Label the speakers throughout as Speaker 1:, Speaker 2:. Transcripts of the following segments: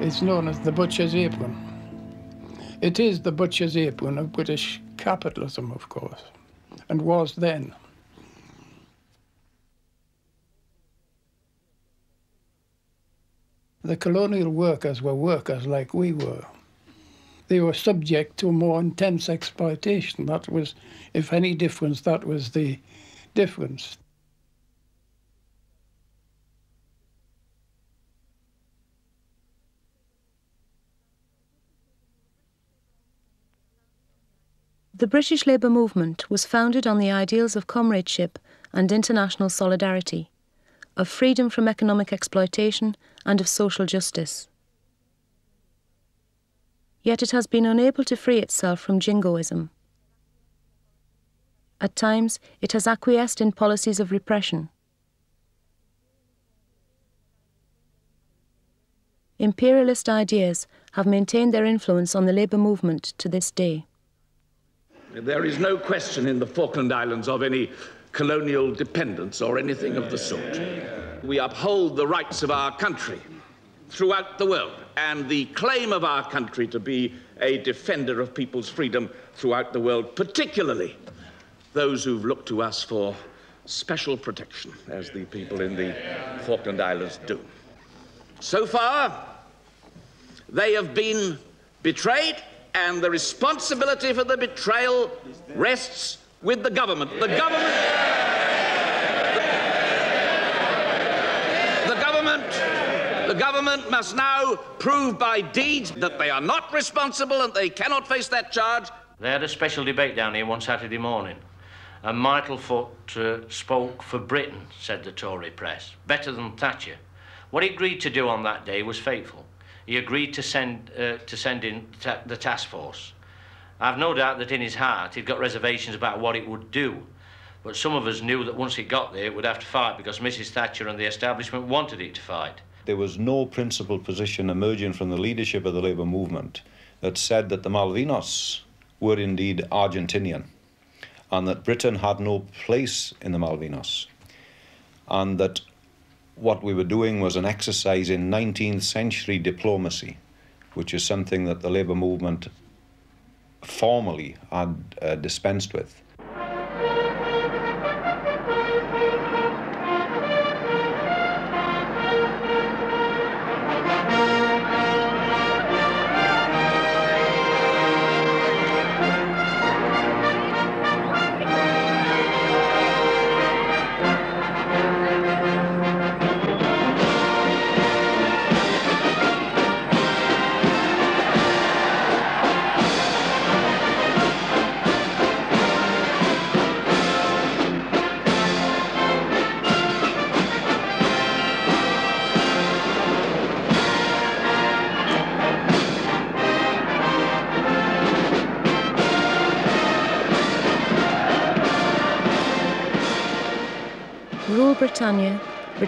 Speaker 1: Is known as the butcher's apron. It is the butcher's apron of British capitalism, of course, and was then. The colonial workers were workers like we were. They were subject to more intense exploitation. That was, if any difference, that was the difference.
Speaker 2: The British labour movement was founded on the ideals of comradeship and international solidarity, of freedom from economic exploitation and of social justice. Yet it has been unable to free itself from jingoism. At times, it has acquiesced in policies of repression. Imperialist ideas have maintained their influence on the labour movement to this day.
Speaker 3: There is no question in the Falkland Islands of any colonial dependence or anything of the sort. We uphold the rights of our country throughout the world and the claim of our country to be a defender of people's freedom throughout the world, particularly those who've looked to us for special protection, as the people in the Falkland Islands do. So far, they have been betrayed, and the responsibility for the betrayal rests with the government. The government. The, the government. The government must now prove by deeds that they are not responsible and they cannot face that charge.
Speaker 4: They had a special debate down here one Saturday morning. And Foot uh, spoke for Britain, said the Tory press, better than Thatcher. What he agreed to do on that day was fateful. He agreed to send, uh, to send in ta the task force. I've no doubt that in his heart he'd got reservations about what it would do. But some of us knew that once it got there, it would have to fight because Mrs. Thatcher and the establishment wanted it to fight.
Speaker 5: There was no principled position emerging from the leadership of the Labour movement that said that the Malvinas were indeed Argentinian and that Britain had no place in the Malvinas and that what we were doing was an exercise in 19th century diplomacy, which is something that the Labour movement formally had uh, dispensed with.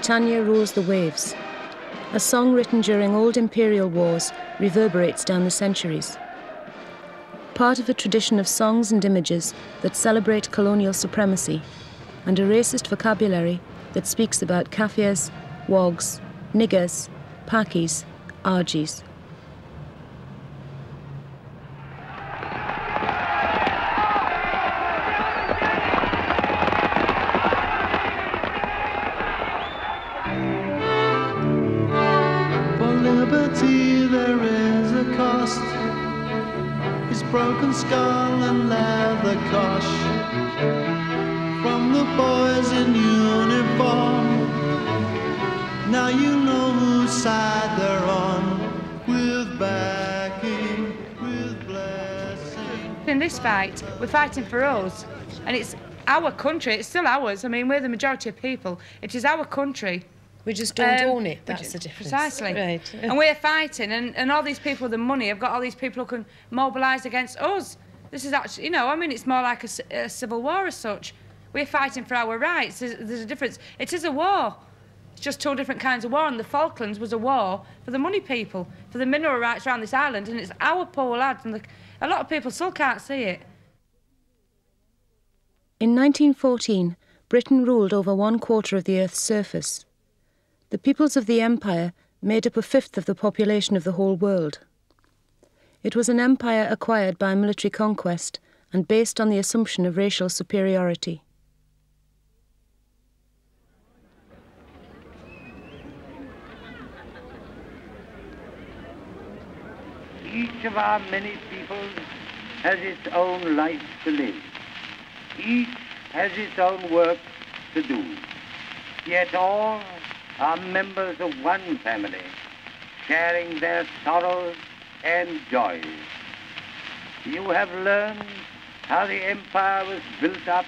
Speaker 2: Britannia, rules the waves. A song written during old imperial wars reverberates down the centuries. Part of a tradition of songs and images that celebrate colonial supremacy, and a racist vocabulary that speaks about Kafirs, wogs, niggers, pakis, argies.
Speaker 6: Fight, we're fighting for us, and it's our country. It's still ours. I mean, we're the majority of people. It is our country.
Speaker 7: We just don't um, own it. That's the difference.
Speaker 6: Precisely. Right. and we're fighting, and, and all these people with the money have got all these people who can mobilise against us. This is actually, you know, I mean, it's more like a, a civil war as such. We're fighting for our rights. There's, there's, a difference. It is a war. It's just two different kinds of war. And the Falklands was a war for the money people, for the mineral rights around this island. And it's our poor lads. And the, a lot of people still can't see it.
Speaker 2: In 1914, Britain ruled over one quarter of the Earth's surface. The peoples of the empire made up a fifth of the population of the whole world. It was an empire acquired by military conquest and based on the assumption of racial superiority.
Speaker 8: Each of our many peoples has its own life to live. Each has its own work to do. Yet all are members of one family, sharing their sorrows and joys. You have learned how the empire was built up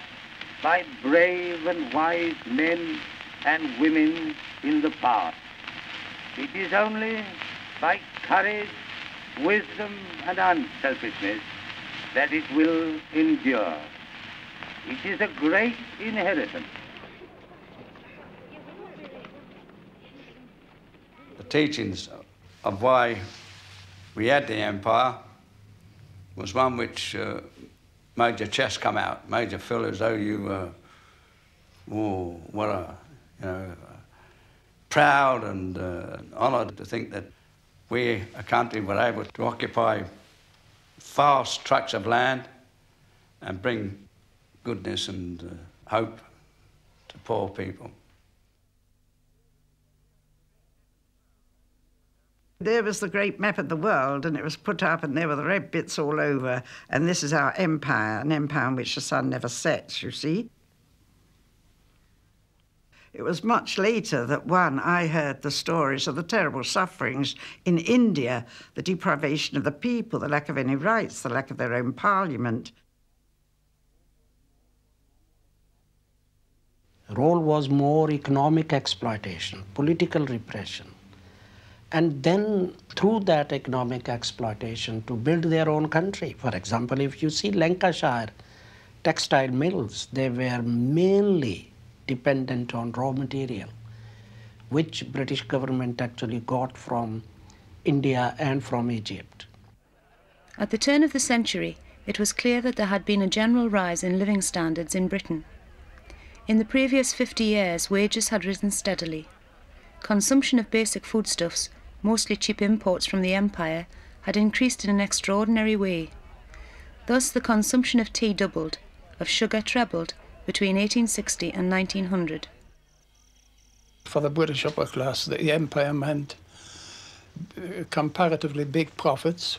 Speaker 8: by brave and wise men and women in the past. It is only by courage, wisdom, and unselfishness that it will endure. It is a great inheritance.
Speaker 9: The teachings of why we had the empire was one which uh, made your chest come out, made you feel as though you were, oh, what a, you know, proud and uh, honoured to think that we, a country, were able to occupy vast tracts of land and bring goodness and uh, hope to poor people.
Speaker 10: There was the great map of the world, and it was put up, and there were the red bits all over. And this is our empire, an empire in which the sun never sets, you see. It was much later that, one, I heard the stories of the terrible sufferings in India, the deprivation of the people, the lack of any rights, the lack of their own parliament.
Speaker 11: Role was more economic exploitation, political repression. And then through that economic exploitation to build their own country. For example, if you see Lancashire textile mills, they were mainly dependent on raw material, which British government actually got from India and from Egypt.
Speaker 2: At the turn of the century, it was clear that there had been a general rise in living standards in Britain. In the previous 50 years, wages had risen steadily. Consumption of basic foodstuffs, mostly cheap imports from the Empire, had increased in an extraordinary way. Thus, the consumption of tea doubled, of sugar trebled between 1860 and 1900.
Speaker 1: For the British upper class, the Empire meant uh, comparatively big profits.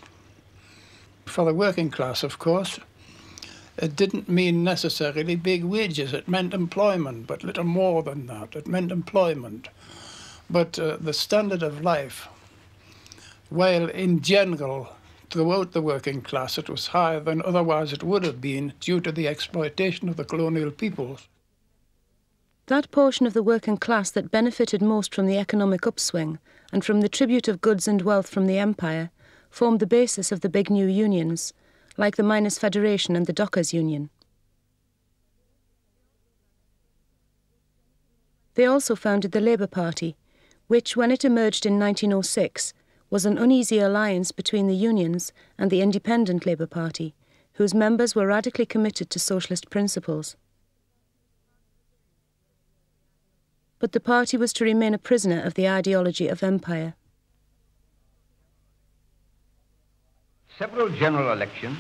Speaker 1: For the working class, of course, it didn't mean necessarily big wages. It meant employment, but little more than that. It meant employment. But uh, the standard of life, while in general, throughout the working class, it was higher than otherwise it would have been due to the exploitation of the colonial peoples.
Speaker 2: That portion of the working class that benefited most from the economic upswing and from the tribute of goods and wealth from the empire formed the basis of the big new unions like the Miners' Federation and the Dockers' Union. They also founded the Labour Party, which, when it emerged in 1906, was an uneasy alliance between the unions and the Independent Labour Party, whose members were radically committed to socialist principles. But the party was to remain a prisoner of the ideology of empire.
Speaker 12: Several general elections,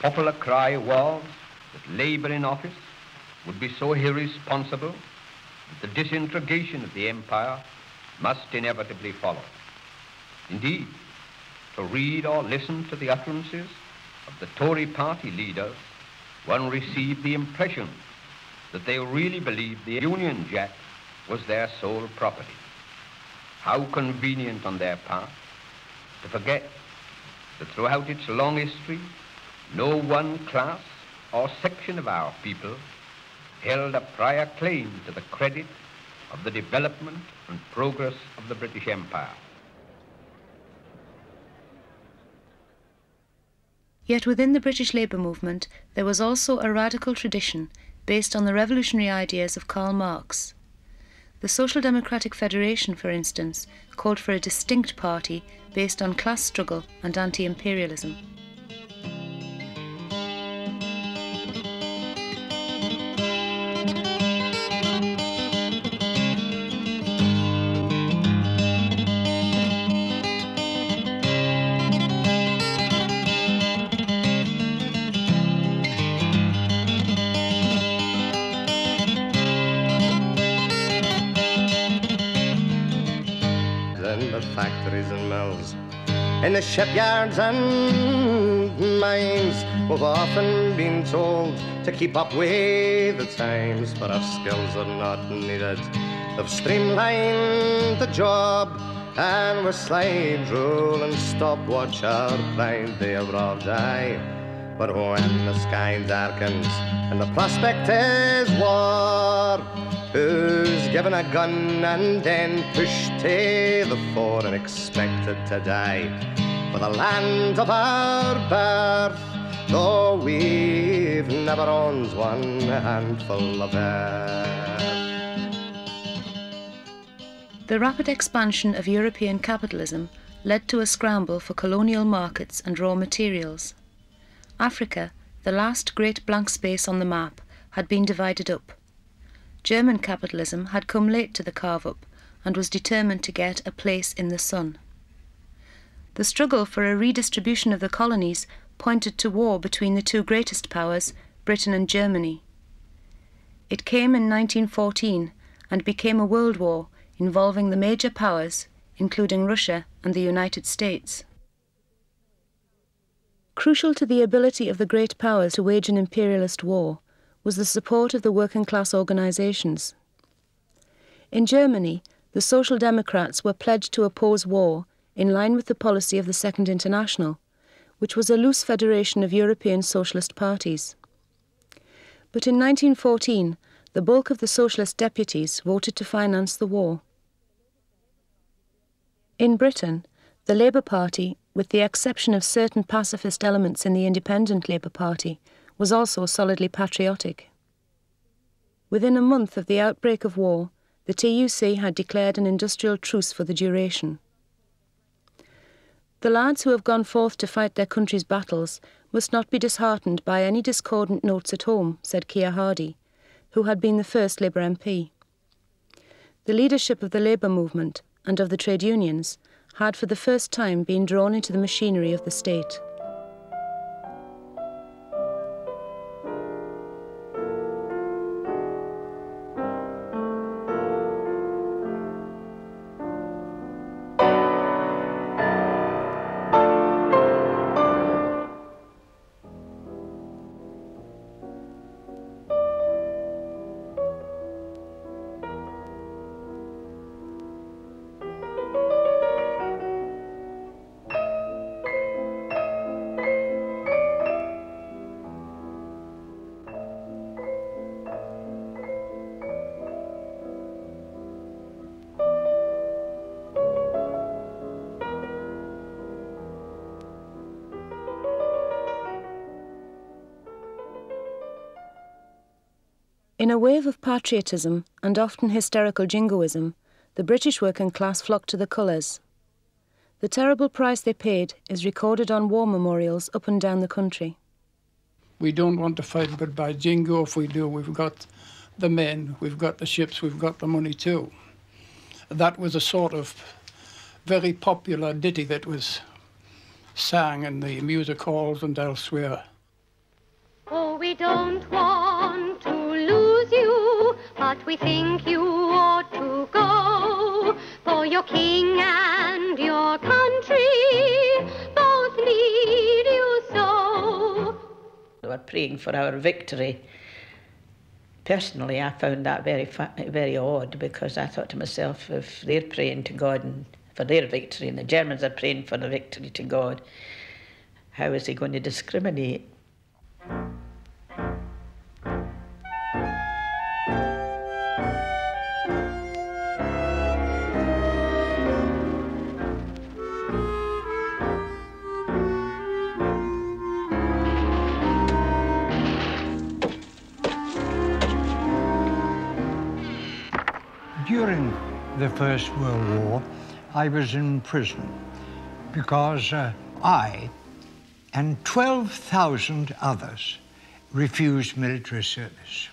Speaker 12: popular cry was that Labour in office would be so irresponsible that the disintegration of the empire must inevitably follow. Indeed, to read or listen to the utterances of the Tory party leaders, one received the impression that they really believed the Union Jack was their sole property. How convenient on their part to forget that throughout its long history, no one class or section of our people held a prior claim to the credit of the development and progress of the British Empire.
Speaker 2: Yet within the British labour movement, there was also a radical tradition based on the revolutionary ideas of Karl Marx. The Social Democratic Federation, for instance, called for a distinct party based on class struggle and anti imperialism.
Speaker 13: In the shipyards and mines, we've often been told to keep up with the times, but our skills are not needed. They've streamlined the job, and we're slide rule and stopwatch our blind day of die. But when the sky darkens and the prospect is war, who's given a gun and then pushed to the fore and expected to die for the land of our birth, though we've never owned one handful of earth.
Speaker 2: The rapid expansion of European capitalism led to a scramble for colonial markets and raw materials. Africa, the last great blank space on the map, had been divided up. German capitalism had come late to the carve up and was determined to get a place in the sun. The struggle for a redistribution of the colonies pointed to war between the two greatest powers, Britain and Germany. It came in 1914 and became a world war involving the major powers, including Russia and the United States. Crucial to the ability of the great powers to wage an imperialist war was the support of the working class organisations. In Germany, the Social Democrats were pledged to oppose war in line with the policy of the Second International, which was a loose federation of European socialist parties. But in 1914, the bulk of the socialist deputies voted to finance the war. In Britain, the Labour Party, with the exception of certain pacifist elements in the Independent Labour Party, was also solidly patriotic. Within a month of the outbreak of war, the TUC had declared an industrial truce for the duration. The lads who have gone forth to fight their country's battles must not be disheartened by any discordant notes at home, said Keir Hardie, who had been the first Labour MP. The leadership of the Labour movement and of the trade unions had for the first time been drawn into the machinery of the state. In a wave of patriotism and often hysterical jingoism, the British working class flocked to the colours. The terrible price they paid is recorded on war memorials up and down the country.
Speaker 1: We don't want to fight, but by jingo, if we do, we've got the men, we've got the ships, we've got the money too. That was a sort of very popular ditty that was sang in the music halls and elsewhere.
Speaker 14: Oh, we don't want to lose you, but we think you ought to go. For your king and your country both need you so.
Speaker 15: We were praying for our victory. Personally, I found that very, very odd because I thought to myself, if they're praying to God and for their victory, and the Germans are praying for the victory to God, how is he going to discriminate?
Speaker 16: The First World War, I was in prison because uh, I and 12,000 others refused military service.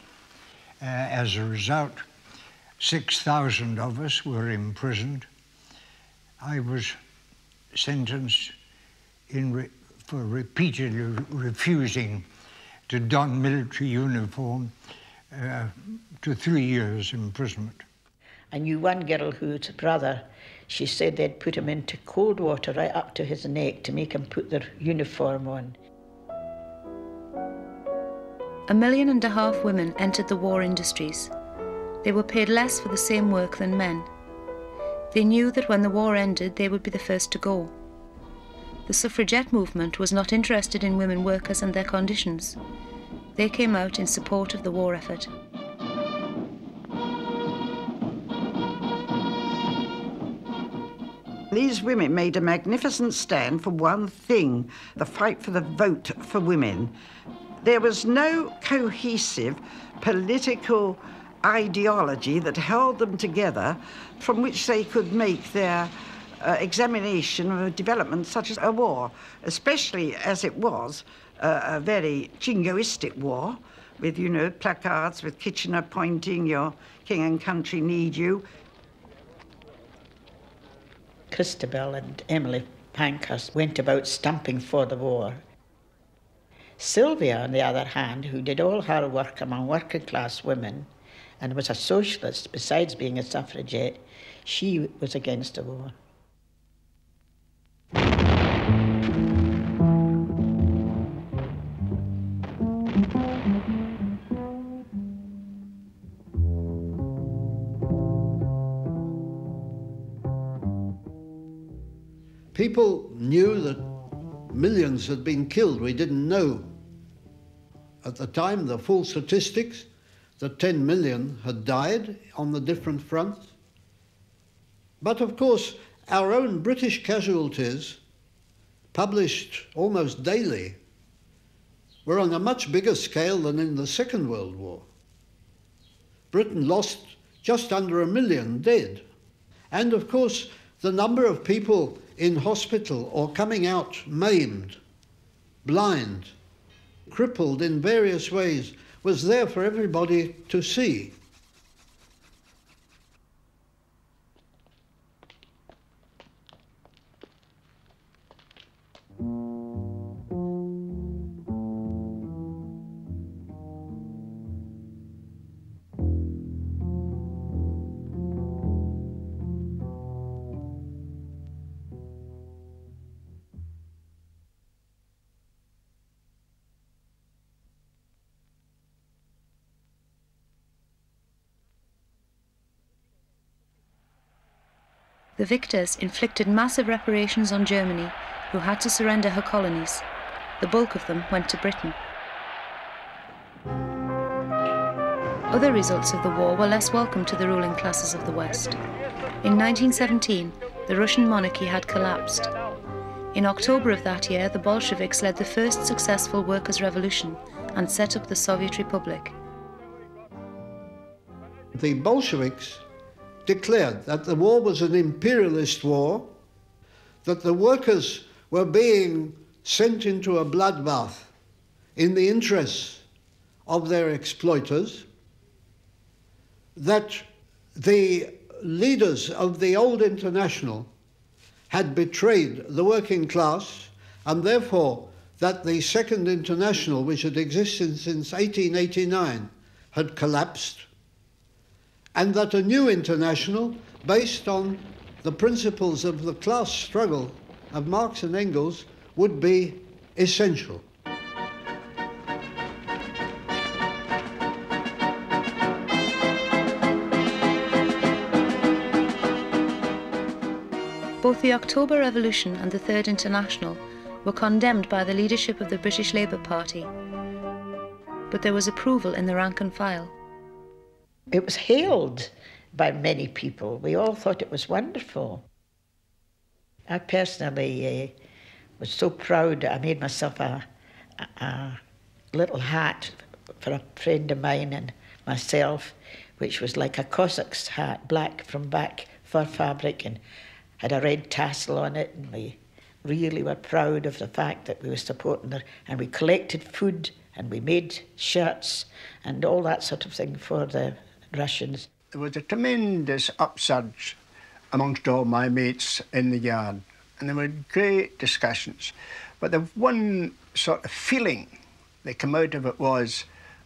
Speaker 16: Uh, as a result, 6,000 of us were imprisoned. I was sentenced re for repeatedly refusing to don military uniform uh, to three years imprisonment.
Speaker 15: I knew one girl whose brother, she said they'd put him into cold water right up to his neck to make him put their uniform on.
Speaker 2: A million and a half women entered the war industries. They were paid less for the same work than men. They knew that when the war ended, they would be the first to go. The suffragette movement was not interested in women workers and their conditions. They came out in support of the war effort.
Speaker 10: These women made a magnificent stand for one thing the fight for the vote for women. There was no cohesive political ideology that held them together from which they could make their uh, examination of a development such as a war, especially as it was uh, a very jingoistic war with, you know, placards with Kitchener pointing, your king and country need you.
Speaker 15: Christabel and Emmeline Pankhurst went about stamping for the war. Sylvia, on the other hand, who did all her work among working class women and was a socialist besides being a suffragette, she was against the war.
Speaker 17: People knew that millions had been killed. We didn't know at the time the full statistics that 10 million had died on the different fronts. But of course, our own British casualties, published almost daily, were on a much bigger scale than in the Second World War. Britain lost just under a million dead. And of course, the number of people in hospital or coming out maimed, blind, crippled in various ways was there for everybody to see.
Speaker 2: The victors inflicted massive reparations on Germany, who had to surrender her colonies. The bulk of them went to Britain. Other results of the war were less welcome to the ruling classes of the West. In 1917, the Russian monarchy had collapsed. In October of that year, the Bolsheviks led the first successful workers' revolution and set up the Soviet Republic.
Speaker 17: The Bolsheviks declared that the war was an imperialist war, that the workers were being sent into a bloodbath in the interests of their exploiters, that the leaders of the old international had betrayed the working class, and therefore that the Second International, which had existed since 1889, had collapsed, and that a new international, based on the principles of the class struggle of Marx and Engels, would be essential.
Speaker 2: Both the October Revolution and the Third International were condemned by the leadership of the British Labour Party, but there was approval in the rank and file.
Speaker 15: It was hailed by many people. We all thought it was wonderful. I personally uh, was so proud. I made myself a, a, a little hat for a friend of mine and myself, which was like a Cossack's hat, black from back fur fabric, and had a red tassel on it. And we really were proud of the fact that we were supporting her. And we collected food and we made shirts and all that sort of thing for the Russians.
Speaker 18: There was a tremendous upsurge amongst all my mates in the yard, and there were great discussions. But the one sort of feeling that came out of it was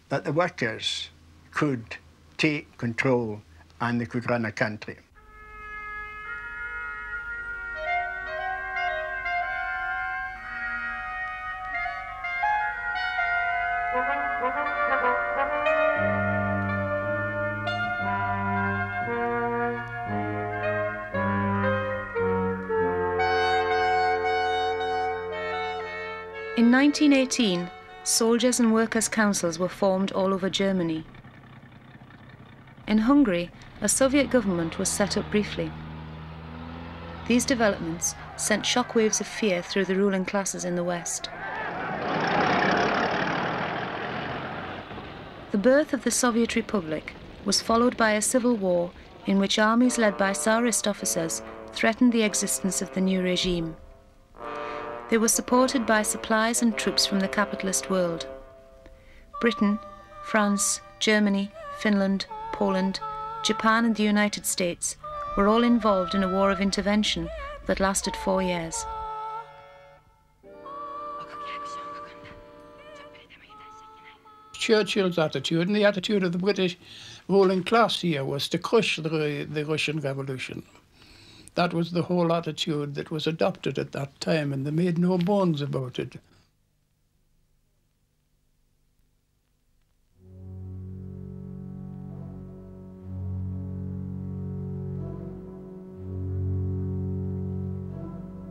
Speaker 18: that the workers could take control and they could run a country.
Speaker 2: 1918, soldiers and workers' councils were formed all over Germany. In Hungary, a Soviet government was set up briefly. These developments sent shockwaves of fear through the ruling classes in the West. The birth of the Soviet Republic was followed by a civil war in which armies led by Tsarist officers threatened the existence of the new regime. They were supported by supplies and troops from the capitalist world. Britain, France, Germany, Finland, Poland, Japan, and the United States were all involved in a war of intervention that lasted four years.
Speaker 1: Churchill's attitude and the attitude of the British ruling class here was to crush the, the Russian Revolution. That was the whole attitude that was adopted at that time, and they made no bones about it.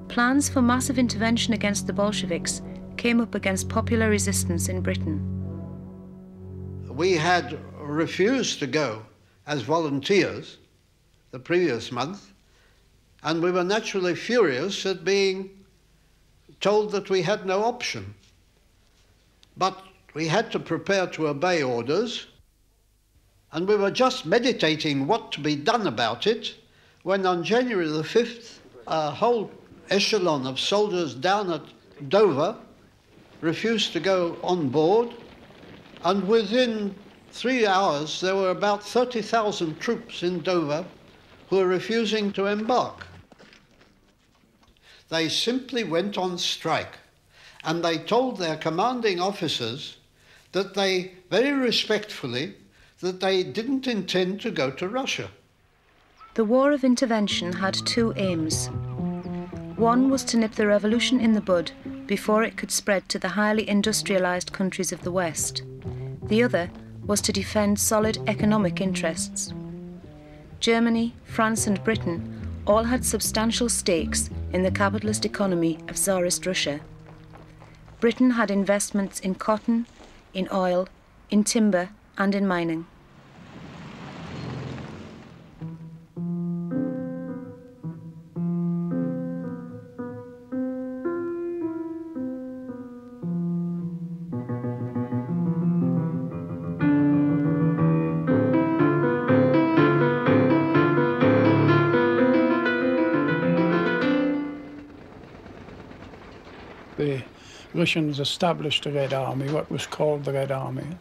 Speaker 2: Plans for massive intervention against the Bolsheviks came up against popular resistance in Britain.
Speaker 17: We had refused to go as volunteers the previous month and we were naturally furious at being told that we had no option. But we had to prepare to obey orders, and we were just meditating what to be done about it when on January the 5th, a whole echelon of soldiers down at Dover refused to go on board, and within three hours there were about 30,000 troops in Dover who were refusing to embark. They simply went on strike and they told their commanding officers that they, very respectfully, that they didn't intend to go to Russia.
Speaker 2: The War of Intervention had two aims. One was to nip the revolution in the bud before it could spread to the highly industrialized countries of the West. The other was to defend solid economic interests. Germany, France, and Britain all had substantial stakes in the capitalist economy of Tsarist Russia. Britain had investments in cotton, in oil, in timber, and in mining.
Speaker 1: Russians established the Red Army, what was called the Red Army.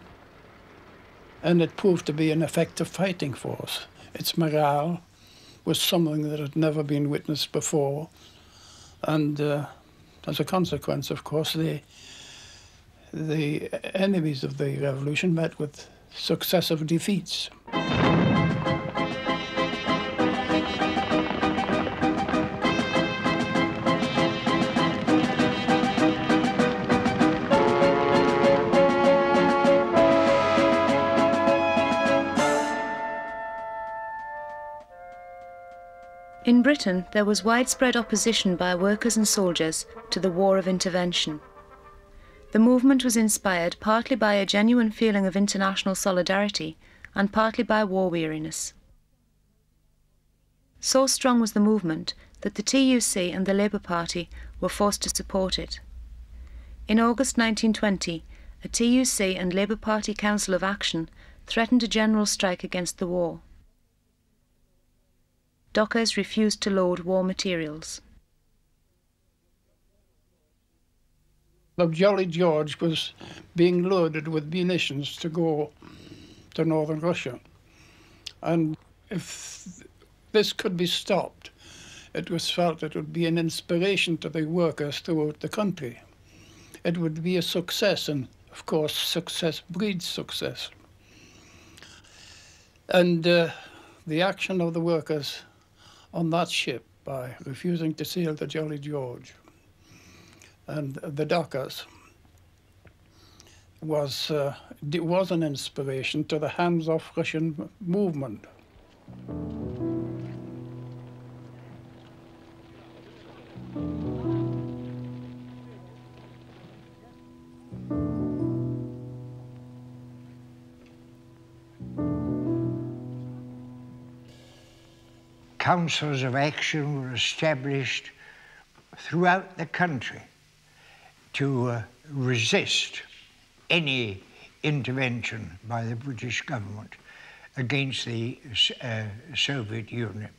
Speaker 1: And it proved to be an effective fighting force. Its morale was something that had never been witnessed before. And uh, as a consequence, of course, the, the enemies of the revolution met with successive defeats.
Speaker 2: In Britain, there was widespread opposition by workers and soldiers to the War of Intervention. The movement was inspired partly by a genuine feeling of international solidarity and partly by war weariness. So strong was the movement that the TUC and the Labour Party were forced to support it. In August 1920, a TUC and Labour Party Council of Action threatened a general strike against the war dockers refused to load war materials.
Speaker 1: The Jolly George was being loaded with munitions to go to northern Russia. And if this could be stopped, it was felt it would be an inspiration to the workers throughout the country. It would be a success, and of course, success breeds success. And uh, the action of the workers on that ship by refusing to sail the Jolly George and the dockers was, uh, was an inspiration to the hands-off Russian movement.
Speaker 16: Councils of action were established throughout the country to uh, resist any intervention by the British government against the uh, Soviet Union.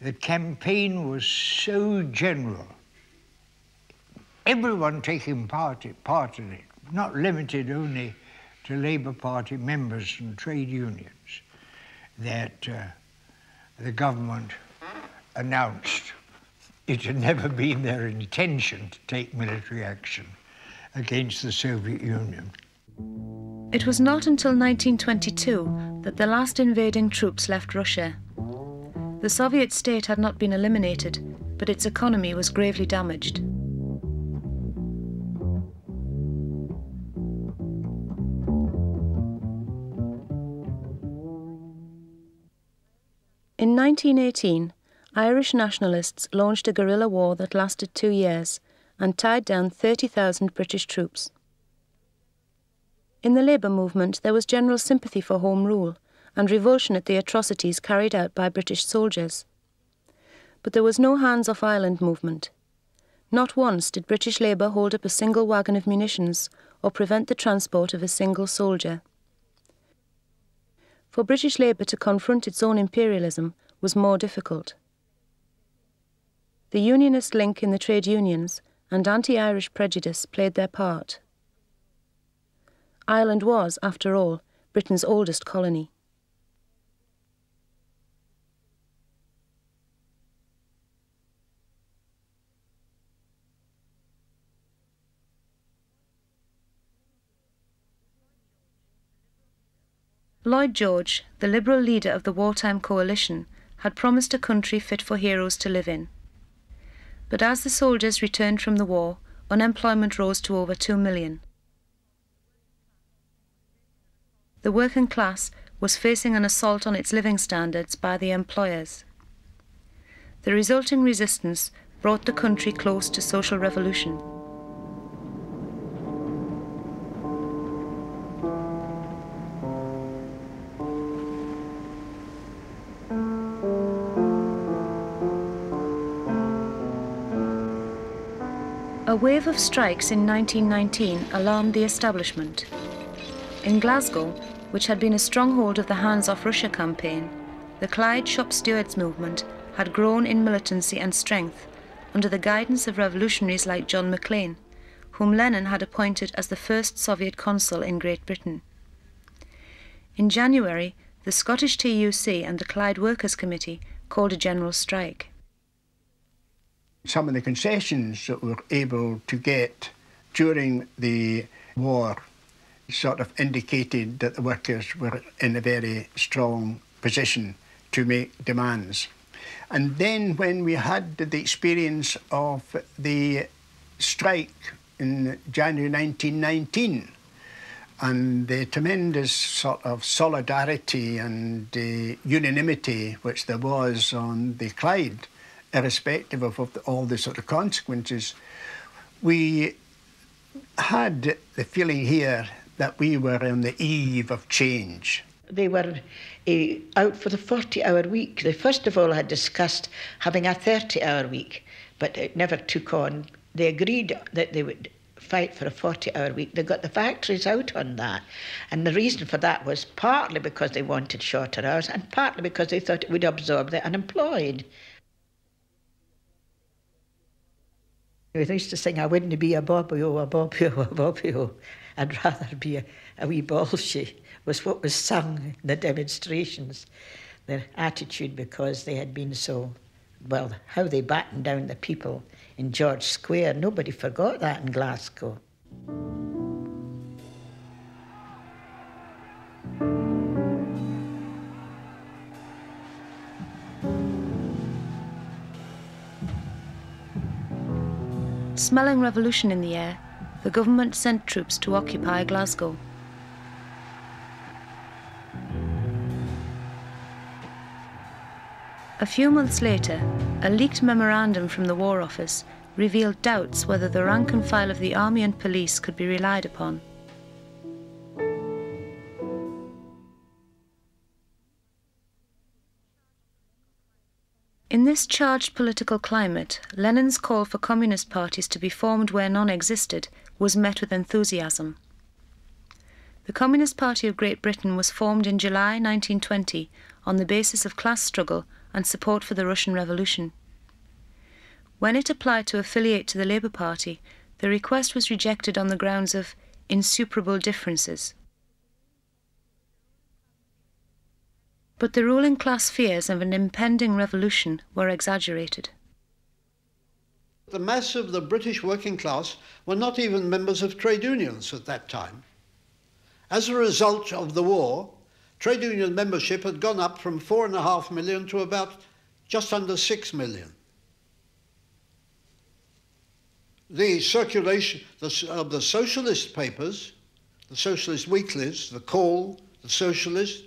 Speaker 16: The campaign was so general, everyone taking part, part in it, not limited only to Labour Party members and trade unions, that uh, the government announced it had never been their intention to take military action against the Soviet Union.
Speaker 2: It was not until 1922 that the last invading troops left Russia. The Soviet state had not been eliminated, but its economy was gravely damaged. In 1918, Irish nationalists launched a guerrilla war that lasted two years and tied down 30,000 British troops. In the labour movement, there was general sympathy for Home Rule and revulsion at the atrocities carried out by British soldiers. But there was no hands off Ireland movement. Not once did British Labour hold up a single wagon of munitions or prevent the transport of a single soldier. For British Labour to confront its own imperialism was more difficult. The unionist link in the trade unions and anti Irish prejudice played their part. Ireland was, after all, Britain's oldest colony. Lloyd George, the Liberal leader of the wartime coalition, had promised a country fit for heroes to live in. But as the soldiers returned from the war, unemployment rose to over 2 million. The working class was facing an assault on its living standards by the employers. The resulting resistance brought the country close to social revolution. Wave of strikes in 1919 alarmed the establishment. In Glasgow, which had been a stronghold of the Hands Off Russia campaign, the Clyde Shop Stewards movement had grown in militancy and strength under the guidance of revolutionaries like John Maclean, whom Lenin had appointed as the first Soviet consul in Great Britain. In January, the Scottish TUC and the Clyde Workers' Committee called a general strike
Speaker 18: some of the concessions that we were able to get during the war sort of indicated that the workers were in a very strong position to make demands. And then when we had the experience of the strike in January 1919 and the tremendous sort of solidarity and uh, unanimity which there was on the Clyde, irrespective of, of all the sort of consequences, we had the feeling here that we were on the eve of change.
Speaker 15: They were uh, out for the 40 hour week. They first of all had discussed having a 30 hour week, but it never took on. They agreed that they would fight for a 40 hour week. They got the factories out on that. And the reason for that was partly because they wanted shorter hours and partly because they thought it would absorb the unemployed. They used to sing, I wouldn't be a bobbio, a bobbio, a bobbio. I'd rather be a, a wee bolshy, was what was sung in the demonstrations. Their attitude because they had been so, well, how they battened down the people in George Square. Nobody forgot that in Glasgow.
Speaker 2: Smelling revolution in the air, the government sent troops to occupy Glasgow. A few months later, a leaked memorandum from the War Office revealed doubts whether the rank and file of the army and police could be relied upon. In this charged political climate, Lenin's call for communist parties to be formed where none existed was met with enthusiasm. The Communist Party of Great Britain was formed in July 1920 on the basis of class struggle and support for the Russian Revolution. When it applied to affiliate to the Labour Party, the request was rejected on the grounds of insuperable differences. But the ruling class fears of an impending revolution were exaggerated.
Speaker 17: The mass of the British working class were not even members of trade unions at that time. As a result of the war, trade union membership had gone up from four and a half million to about just under six million. The circulation of the socialist papers, the socialist weeklies, the Call, the Socialist,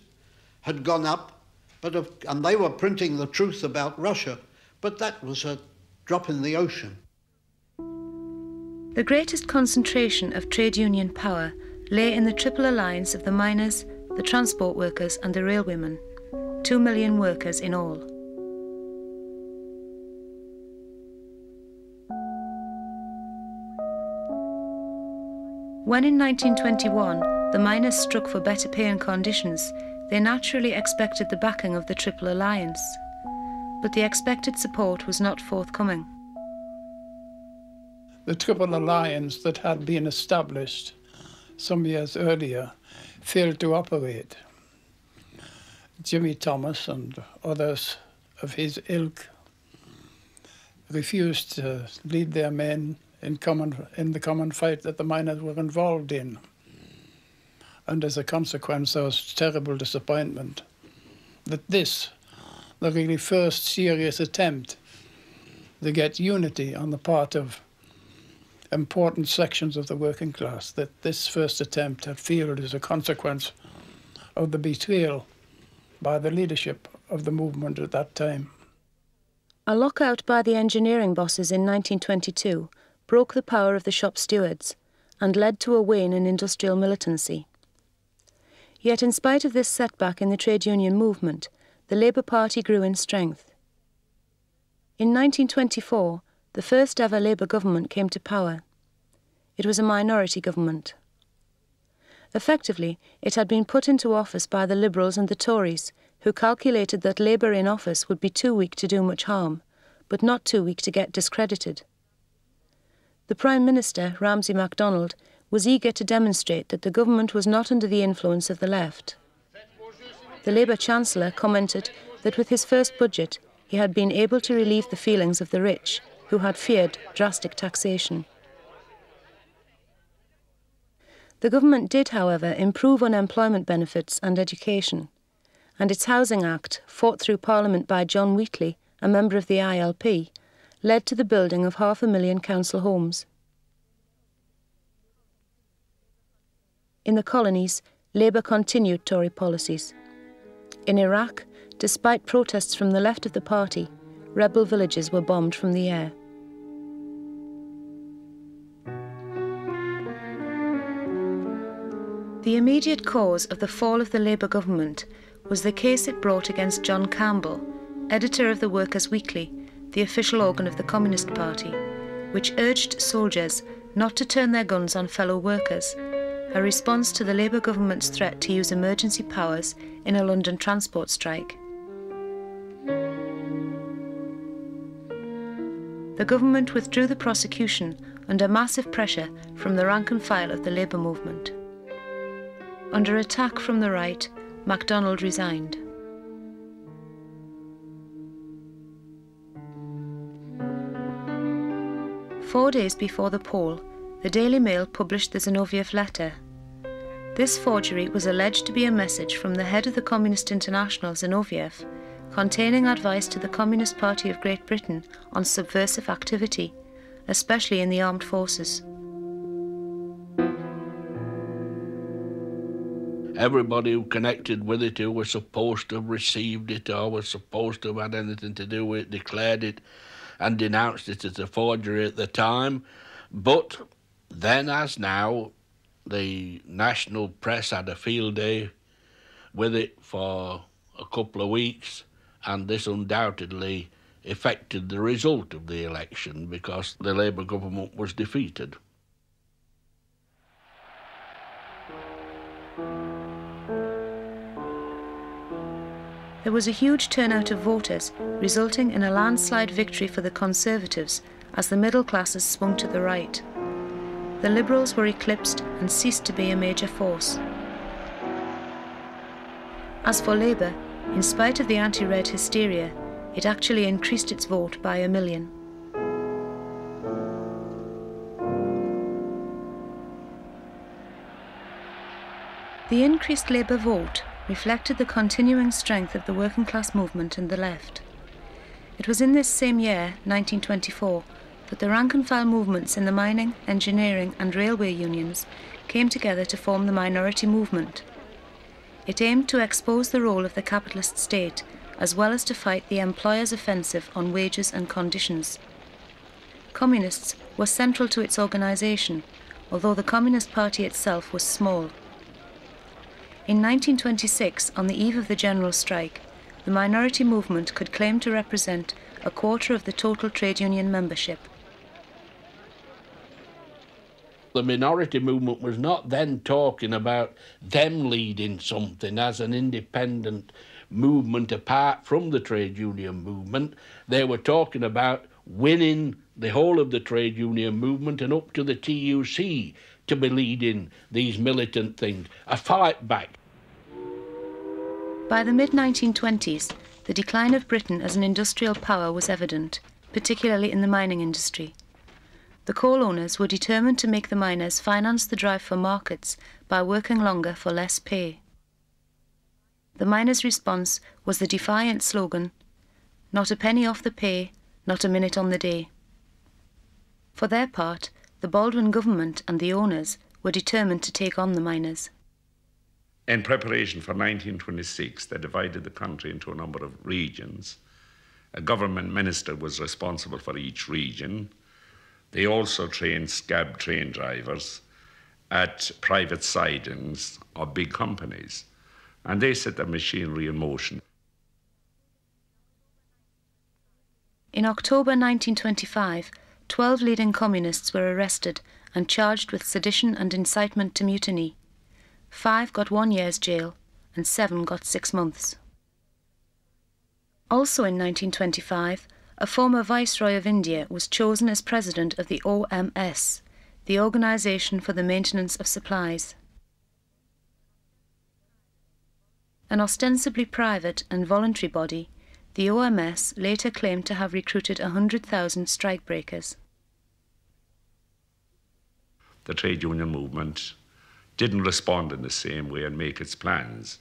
Speaker 17: had gone up, but of, and they were printing the truth about Russia, but that was a drop in the ocean.
Speaker 2: The greatest concentration of trade union power lay in the triple alliance of the miners, the transport workers, and the railwaymen, two million workers in all. When in 1921 the miners struck for better pay and conditions, they naturally expected the backing of the Triple Alliance. But the expected support was not forthcoming.
Speaker 1: The Triple Alliance that had been established some years earlier failed to operate. Jimmy Thomas and others of his ilk refused to lead their men in, common, in the common fight that the miners were involved in and as a consequence, there was terrible disappointment that this, the really first serious attempt to get unity on the part of important sections of the working class, that this first attempt had failed as a consequence of the betrayal by the leadership of the movement at that time.
Speaker 2: A lockout by the engineering bosses in 1922 broke the power of the shop stewards and led to a wane in industrial militancy. Yet, in spite of this setback in the trade union movement, the Labour Party grew in strength. In 1924, the first ever Labour government came to power. It was a minority government. Effectively, it had been put into office by the Liberals and the Tories, who calculated that Labour in office would be too weak to do much harm, but not too weak to get discredited. The Prime Minister, Ramsay MacDonald, was eager to demonstrate that the government was not under the influence of the left. The Labour Chancellor commented that with his first budget, he had been able to relieve the feelings of the rich, who had feared drastic taxation. The government did, however, improve unemployment benefits and education, and its Housing Act, fought through Parliament by John Wheatley, a member of the ILP, led to the building of half a million council homes. In the colonies, Labour continued Tory policies. In Iraq, despite protests from the left of the party, rebel villages were bombed from the air. The immediate cause of the fall of the Labour government was the case it brought against John Campbell, editor of the Workers' Weekly, the official organ of the Communist Party, which urged soldiers not to turn their guns on fellow workers a response to the Labour government's threat to use emergency powers in a London transport strike. The government withdrew the prosecution under massive pressure from the rank and file of the Labour movement. Under attack from the right, MacDonald resigned. Four days before the poll, the Daily Mail published the Zinoviev letter this forgery was alleged to be a message from the head of the Communist International, Zinoviev, containing advice to the Communist Party of Great Britain on subversive activity especially in the armed forces.
Speaker 19: Everybody who connected with it, who was supposed to have received it or was supposed to have had anything to do with it, declared it and denounced it as a forgery at the time. But then, as now, the national press had a field day with it for a couple of weeks, and this undoubtedly affected the result of the election because the Labour government was defeated.
Speaker 2: There was a huge turnout of voters, resulting in a landslide victory for the Conservatives as the middle classes swung to the right. The Liberals were eclipsed and ceased to be a major force. As for Labour, in spite of the anti-red hysteria, it actually increased its vote by a million. The increased Labour vote reflected the continuing strength of the working class movement and the left. It was in this same year, 1924, that the rank and file movements in the mining, engineering, and railway unions came together to form the minority movement. It aimed to expose the role of the capitalist state as well as to fight the employer's offensive on wages and conditions. Communists were central to its organisation, although the Communist Party itself was small. In 1926, on the eve of the general strike, the minority movement could claim to represent a quarter of the total trade union membership.
Speaker 19: The minority movement was not then talking about them leading something as an independent movement apart from the trade union movement. They were talking about winning the whole of the trade union movement and up to the TUC to be leading these militant things, a fight back.
Speaker 2: By the mid 1920s, the decline of Britain as an industrial power was evident, particularly in the mining industry. The coal owners were determined to make the miners finance the drive for markets by working longer for less pay. The miners' response was the defiant slogan Not a penny off the pay, not a minute on the day. For their part, the Baldwin government and the owners were determined to take on the miners.
Speaker 20: In preparation for 1926, they divided the country into a number of regions. A government minister was responsible for each region. They also train scab train drivers at private sidings of big companies, and they set the machinery in motion.
Speaker 2: In October 1925, 12 leading communists were arrested and charged with sedition and incitement to mutiny. Five got one year's jail, and seven got six months. Also in 1925, a former Viceroy of India was chosen as president of the OMS, the Organisation for the Maintenance of Supplies. An ostensibly private and voluntary body, the OMS later claimed to have recruited 100,000 strikebreakers.
Speaker 20: The trade union movement didn't respond in the same way and make its plans.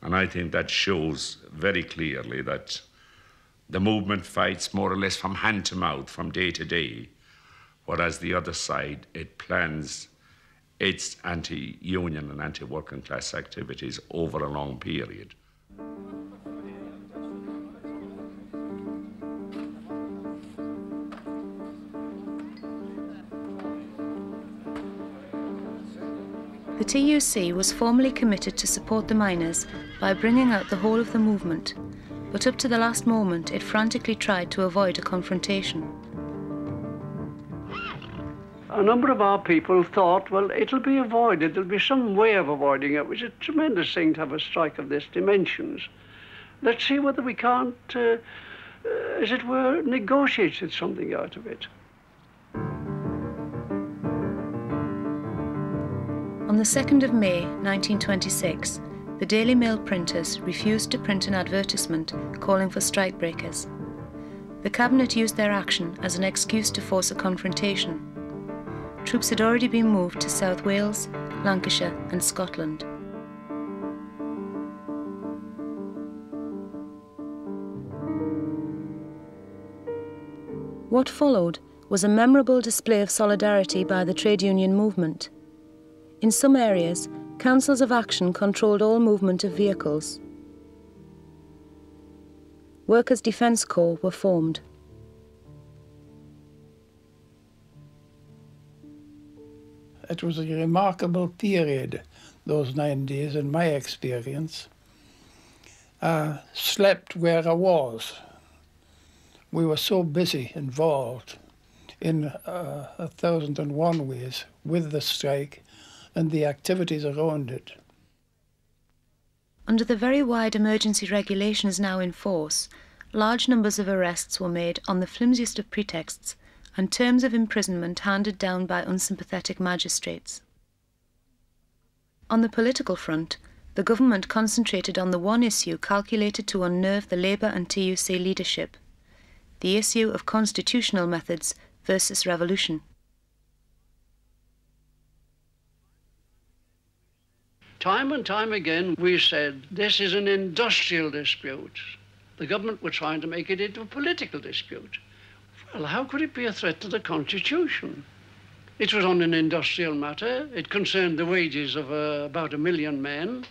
Speaker 20: And I think that shows very clearly that the movement fights more or less from hand to mouth, from day to day, whereas the other side, it plans its anti union and anti working class activities over a long period.
Speaker 2: The TUC was formally committed to support the miners by bringing out the whole of the movement, but up to the last moment it frantically tried to avoid a confrontation.
Speaker 21: A number of our people thought, well, it'll be avoided, there'll be some way of avoiding it, which is a tremendous thing to have a strike of this dimensions. Let's see whether we can't, uh, uh, as it were, negotiate something out of it.
Speaker 2: On the 2nd of May 1926, the Daily Mail printers refused to print an advertisement calling for strikebreakers. The Cabinet used their action as an excuse to force a confrontation. Troops had already been moved to South Wales, Lancashire, and Scotland. What followed was a memorable display of solidarity by the trade union movement. In some areas, councils of action controlled all movement of vehicles. Workers' Defence Corps were formed.
Speaker 1: It was a remarkable period, those nine days, in my experience. I slept where I was. We were so busy involved in uh, a thousand and one ways with the strike and the activities around it.
Speaker 2: Under the very wide emergency regulations now in force, large numbers of arrests were made on the flimsiest of pretexts and terms of imprisonment handed down by unsympathetic magistrates. On the political front, the government concentrated on the one issue calculated to unnerve the Labour and TUC leadership the issue of constitutional methods versus revolution.
Speaker 21: Time and time again, we said this is an industrial dispute. The government were trying to make it into a political dispute. Well, how could it be a threat to the Constitution? It was on an industrial matter. It concerned the wages of uh, about a million men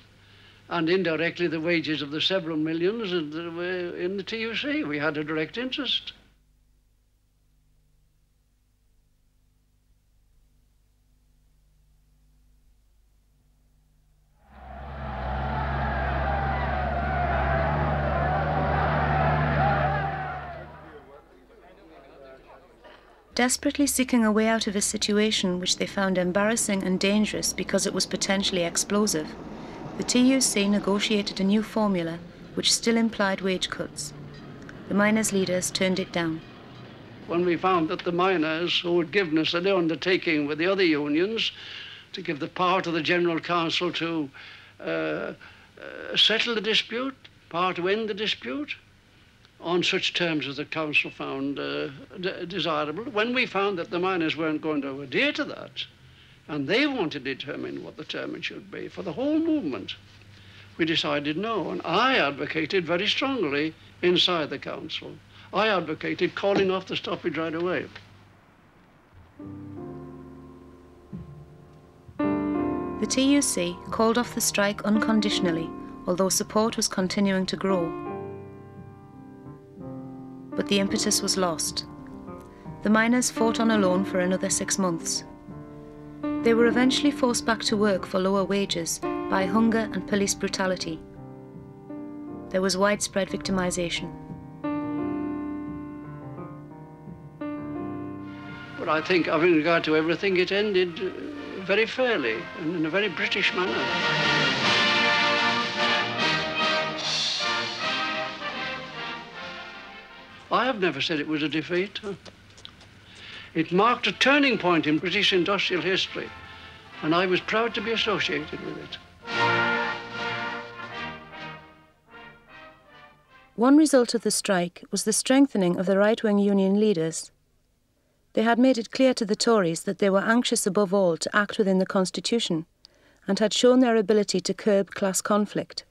Speaker 21: and indirectly the wages of the several millions in the, in the TUC. We had a direct interest.
Speaker 2: Desperately seeking a way out of a situation which they found embarrassing and dangerous because it was potentially explosive, the TUC negotiated a new formula which still implied wage cuts. The miners' leaders turned it down.
Speaker 21: When we found that the miners who had given us an undertaking with the other unions to give the power to the General Council to uh, uh, settle the dispute, power to end the dispute, on such terms as the council found uh, desirable. When we found that the miners weren't going to adhere to that, and they wanted to determine what the term should be for the whole movement, we decided no. And I advocated very strongly inside the council. I advocated calling off the stoppage right away.
Speaker 2: The TUC called off the strike unconditionally, although support was continuing to grow but the impetus was lost. The miners fought on alone for another six months. They were eventually forced back to work for lower wages by hunger and police brutality. There was widespread victimization.
Speaker 21: But I think, having regard to everything, it ended uh, very fairly and in a very British manner. I have never said it was a defeat. It marked a turning point in British industrial history, and I was proud to be associated with it.
Speaker 2: One result of the strike was the strengthening of the right wing union leaders. They had made it clear to the Tories that they were anxious above all to act within the Constitution and had shown their ability to curb class conflict.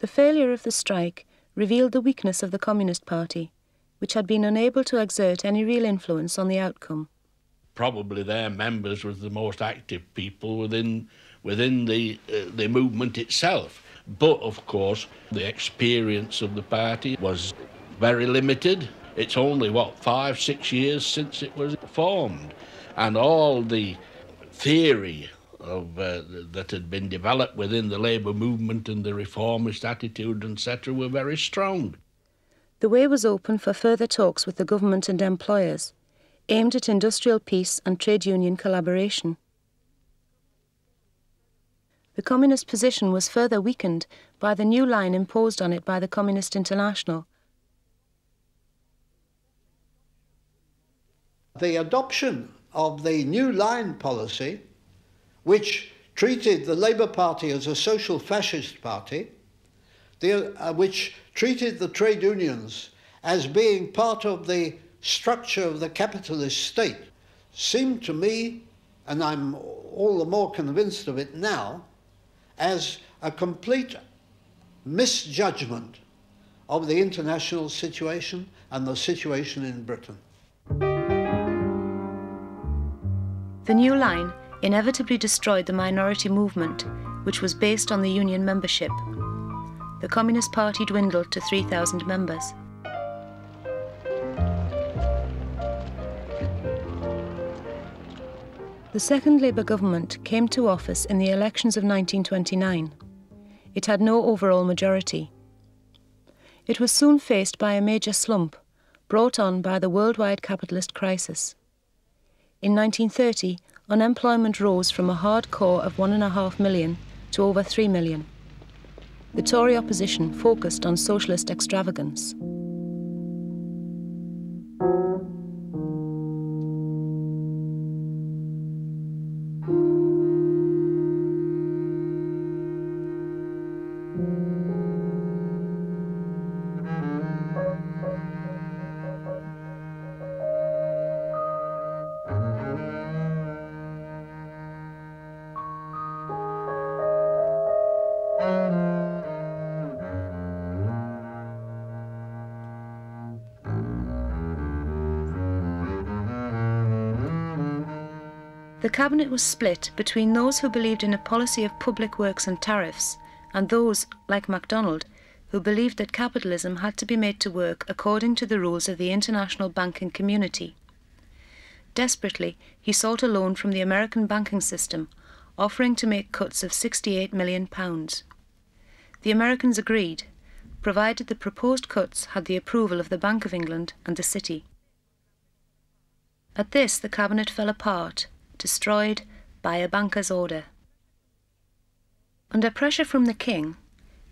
Speaker 2: The failure of the strike revealed the weakness of the Communist Party, which had been unable to exert any real influence on the outcome.
Speaker 19: Probably their members were the most active people within within the uh, the movement itself. But of course, the experience of the party was very limited. It's only what five, six years since it was formed, and all the theory of uh, that had been developed within the labour movement and the reformist attitude, etc., were very strong.
Speaker 2: The way was open for further talks with the government and employers, aimed at industrial peace and trade union collaboration. The Communist position was further weakened by the new line imposed on it by the Communist International.
Speaker 17: The adoption of the new line policy which treated the Labour Party as a social fascist party, the, uh, which treated the trade unions as being part of the structure of the capitalist state, seemed to me, and I'm all the more convinced of it now, as a complete misjudgment of the international situation and the situation in Britain.
Speaker 2: The new line inevitably destroyed the minority movement, which was based on the Union membership. The Communist Party dwindled to 3,000 members. The second Labour government came to office in the elections of 1929. It had no overall majority. It was soon faced by a major slump, brought on by the worldwide capitalist crisis. In 1930, unemployment rose from a hard core of 1.5 million to over 3 million. The Tory opposition focused on socialist extravagance. The cabinet was split between those who believed in a policy of public works and tariffs and those, like MacDonald, who believed that capitalism had to be made to work according to the rules of the international banking community. Desperately, he sought a loan from the American banking system, offering to make cuts of £68 million. The Americans agreed, provided the proposed cuts had the approval of the Bank of England and the City. At this, the cabinet fell apart destroyed by a banker's order. Under pressure from the King,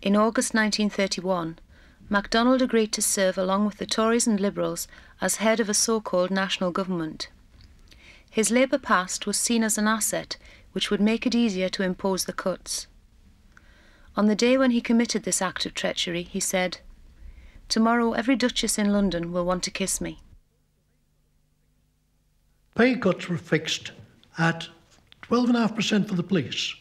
Speaker 2: in August 1931, MacDonald agreed to serve along with the Tories and Liberals as head of a so-called national government. His Labour past was seen as an asset which would make it easier to impose the cuts. On the day when he committed this act of treachery, he said, Tomorrow every duchess in London will want to kiss me.
Speaker 22: Pay cuts were fixed at 12.5% for the police,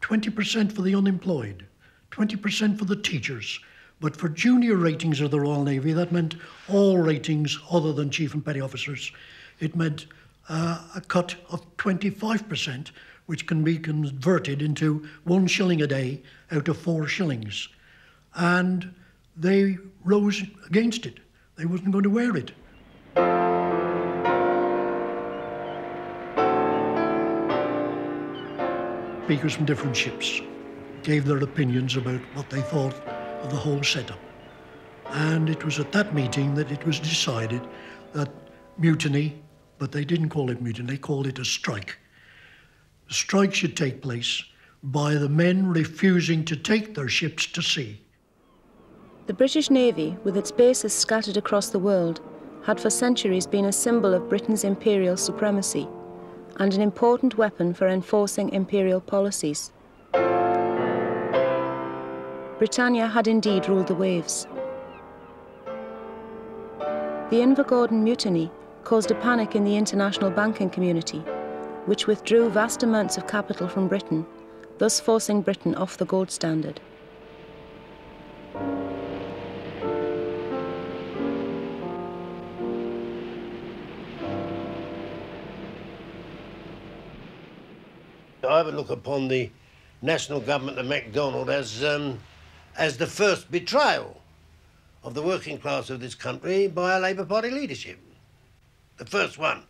Speaker 22: 20% for the unemployed, 20% for the teachers. But for junior ratings of the Royal Navy, that meant all ratings other than chief and petty officers. It meant uh, a cut of 25%, which can be converted into one shilling a day out of four shillings. And they rose against it. They wasn't going to wear it. Speakers from different ships gave their opinions about what they thought of the whole setup. And it was at that meeting that it was decided that mutiny, but they didn't call it mutiny, they called it a strike. The strike should take place by the men refusing to take their ships to sea.
Speaker 2: The British Navy, with its bases scattered across the world, had for centuries been a symbol of Britain's imperial supremacy and an important weapon for enforcing imperial policies. Britannia had indeed ruled the waves. The Invergordon mutiny caused a panic in the international banking community, which withdrew vast amounts of capital from Britain, thus forcing Britain off the gold standard.
Speaker 23: I would look upon the national government of MacDonald as, um, as the first betrayal of the working class of this country by a Labour Party leadership. The first one.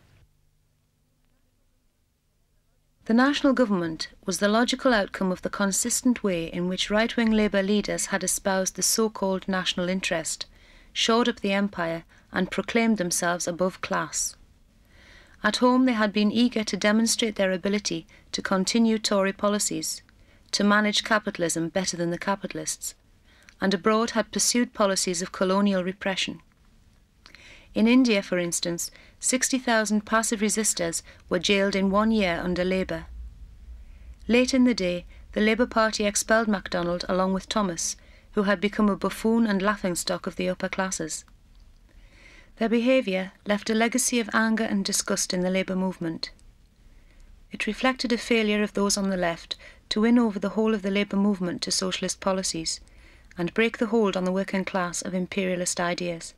Speaker 2: The national government was the logical outcome of the consistent way in which right wing Labour leaders had espoused the so called national interest, shored up the empire, and proclaimed themselves above class. At home, they had been eager to demonstrate their ability to continue Tory policies, to manage capitalism better than the capitalists, and abroad had pursued policies of colonial repression. In India, for instance, 60,000 passive resisters were jailed in one year under Labour. Late in the day, the Labour Party expelled MacDonald along with Thomas, who had become a buffoon and laughingstock of the upper classes. Their behaviour left a legacy of anger and disgust in the labour movement. It reflected a failure of those on the left to win over the whole of the labour movement to socialist policies, and break the hold on the working class of imperialist ideas.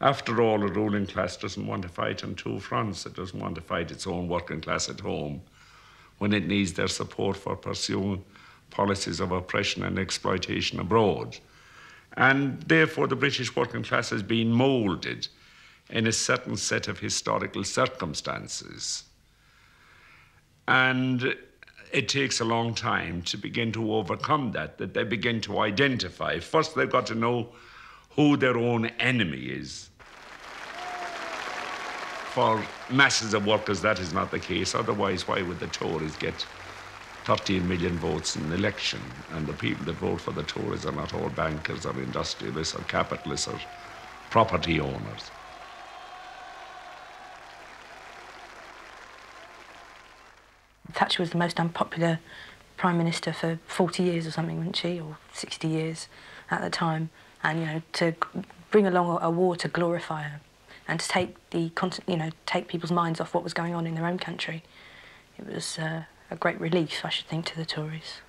Speaker 20: After all, a ruling class doesn't want to fight on two fronts. It doesn't want to fight its own working class at home when it needs their support for pursuing policies of oppression and exploitation abroad. And therefore, the British working class has been moulded in a certain set of historical circumstances. And it takes a long time to begin to overcome that, that they begin to identify. First, they've got to know who their own enemy is. For masses of workers, that is not the case. Otherwise, why would the Tories get 13 million votes in an election? And the people that vote for the Tories are not all bankers or industrialists or capitalists or property owners.
Speaker 24: Thatcher was the most unpopular prime minister for 40 years or something, wasn't she, or 60 years at the time. And you know, to bring along a, war to glorify her, and to take the you know take people's minds off what was going on in their own country, it was uh, a great relief, I should think, to the Tories.